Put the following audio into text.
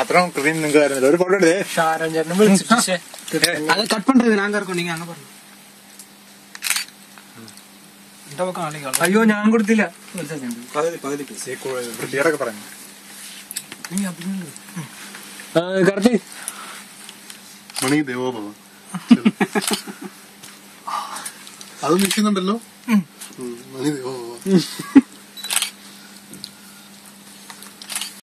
அப்புறம் கிரீன் இங்க இருந்தது ஒரு போட்டோ எடுத்து ഷാരഞ്ചേട്ടനെ വിളിച്ചിട്ട് ശ്ശെ, அது கட் பண்றது நாங்க இருக்கோம் நீங்க அங்க பாருங்க இந்த பக்கம் ஆளுங்க അയ്യോ ഞാൻ കൊടുത്തില്ല. ഒരു സെക്കൻഡ് பகுதி பகுதிக்கு വൃത്തിയോടൊക്കെ പറഞ്ഞു കറക്റ്റ്. മണി ദേവോഭവ അത് നിൽക്കുന്നുണ്ടല്ലോ ഉം, മണി ദേവോഭവ